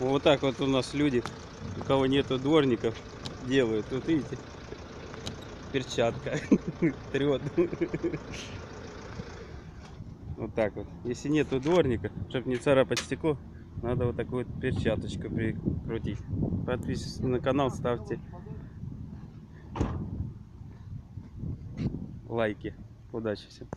Ну, вот так вот у нас люди, у кого нету дворников, делают. Вот видите, перчатка трет. Вот так вот. Если нету дворника, чтобы не царапать стекло, надо вот такую вот перчаточку прикрутить. Подписывайтесь на канал, ставьте лайки. Удачи всем.